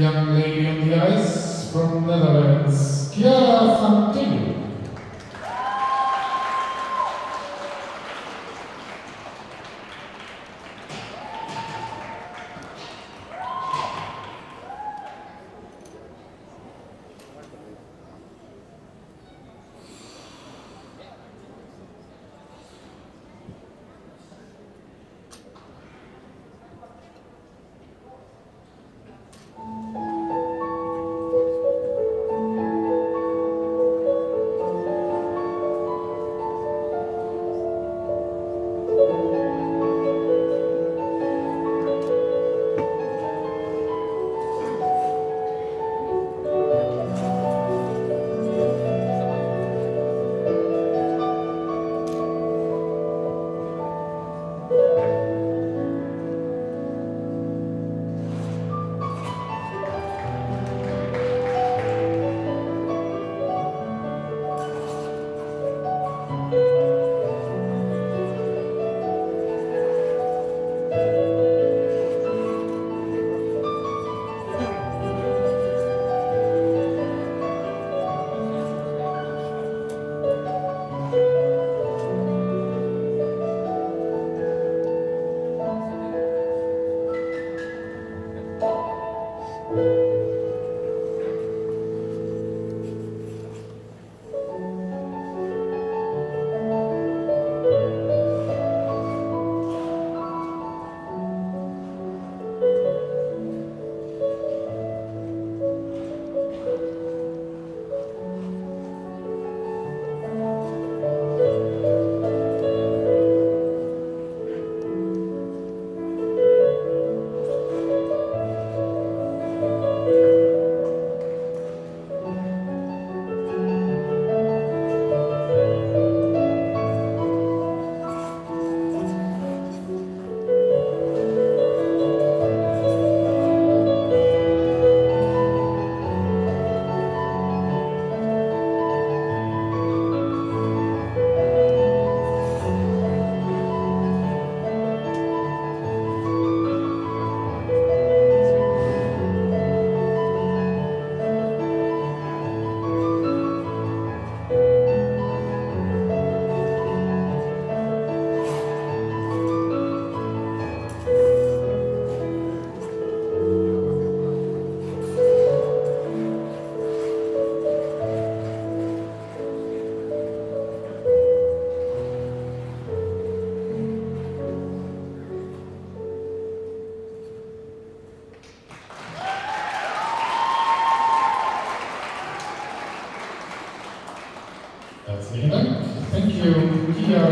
young lady on the ice from Netherlands, Chiara Fantini. Herzlichen Dank. Thank you.